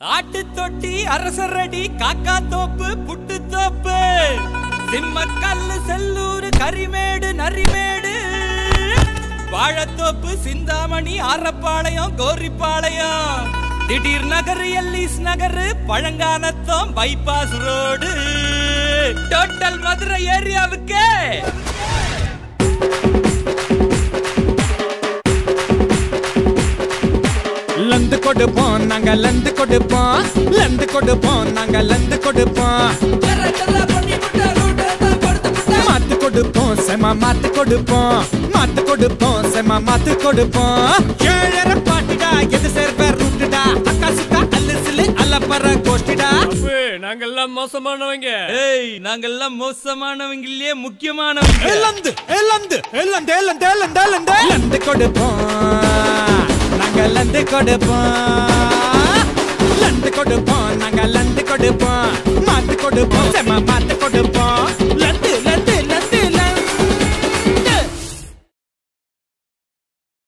ஆட்டு தொட்டி அரசரடி காக்கா தோப்பு புட்டு தோப்பு. சிம்மக்கல்லு Sellur Karimedu Narimedu. Vazhathoppu Chinthamani Arappalayam Goripalayam. Thideer Nagar Ellis Nagar Palanganatham bypass road. Total Madurai ஏரியாவுக்கு. லந்து கொடுப்போம் நாங்க லந்து கொடுப்போம். லந்து கொடுப்போம் நாங்க லந்து கொடுப்போம். மாத்து கொடுப்போம் செம மாத்து கொடுப்போம். மாத்து கொடுப்போம் செம மாத்து கொடுப்போம். ஏழரை பாட்டுடா எது சேர்ப்ப ரூட்டுடா. அக்கா சுக்கா அல்லு சிலு அல்லப்பற கோஷ்டிடா. நாங்கெல்லாம் மோசமானவங்க. ஏய் நாங்கெல்லாம் மோசமானவங்க இல்லையே முக்கியமானவங்க லந்து லந்து லந்து லந்து கொடுப்போம். லந்து கொடுப்போம் நாங்க லந்து கொடுப்போம். மாத்து கொடுப்போம் செம்ம மாத்து கொடுப்போம்.